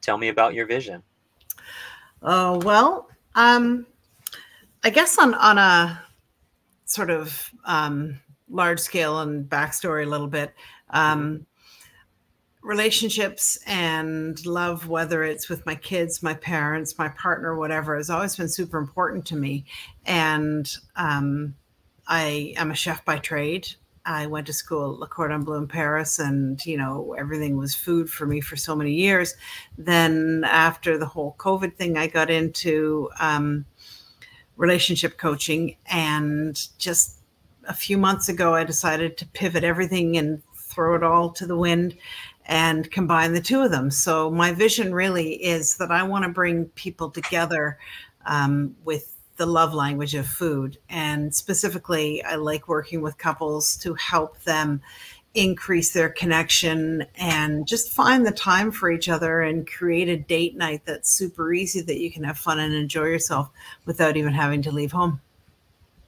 tell me about your vision. Oh, well, um, I guess on, on a sort of um, large scale and backstory a little bit, um, relationships and love, whether it's with my kids, my parents, my partner, whatever, has always been super important to me. And um, I am a chef by trade. I went to school at Le Cordon Bleu in Paris, and you know everything was food for me for so many years. Then after the whole COVID thing, I got into um, relationship coaching, and just a few months ago, I decided to pivot everything and throw it all to the wind and combine the two of them. So my vision really is that I want to bring people together um, with the love language of food. And specifically, I like working with couples to help them increase their connection and just find the time for each other and create a date night that's super easy that you can have fun and enjoy yourself without even having to leave home.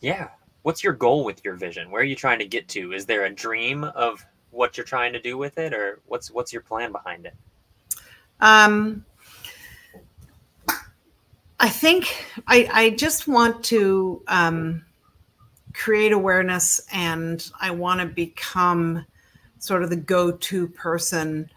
Yeah. What's your goal with your vision? Where are you trying to get to? Is there a dream of what you're trying to do with it or what's what's your plan behind it? Um I think I, I just want to um, create awareness and I want to become sort of the go to person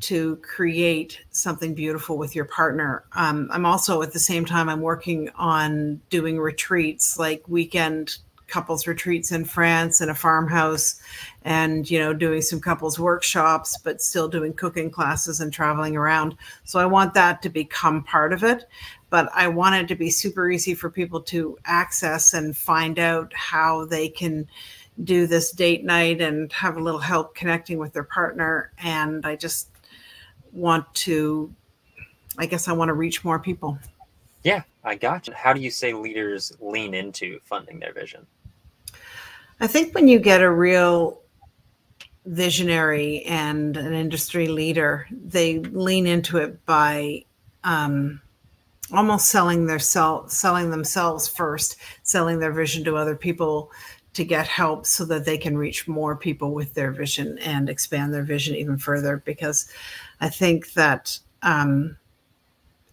to create something beautiful with your partner. Um, I'm also at the same time, I'm working on doing retreats like weekend couples retreats in France in a farmhouse and you know doing some couples workshops but still doing cooking classes and traveling around so i want that to become part of it but I want it to be super easy for people to access and find out how they can do this date night and have a little help connecting with their partner. And I just want to, I guess I want to reach more people. Yeah, I got you. How do you say leaders lean into funding their vision? I think when you get a real visionary and an industry leader, they lean into it by um, almost selling their sell, selling themselves first, selling their vision to other people to get help so that they can reach more people with their vision and expand their vision even further. Because I think that um,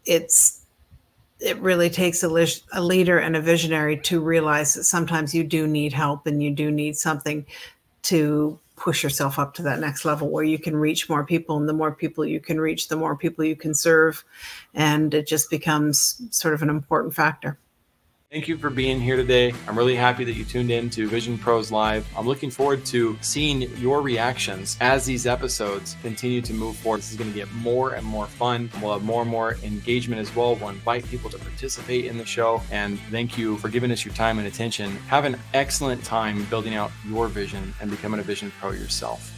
it's it really takes a, a leader and a visionary to realize that sometimes you do need help and you do need something to push yourself up to that next level where you can reach more people and the more people you can reach the more people you can serve. And it just becomes sort of an important factor Thank you for being here today. I'm really happy that you tuned in to Vision Pros Live. I'm looking forward to seeing your reactions as these episodes continue to move forward. This is going to get more and more fun. We'll have more and more engagement as well. We'll invite people to participate in the show. And thank you for giving us your time and attention. Have an excellent time building out your vision and becoming a vision pro yourself.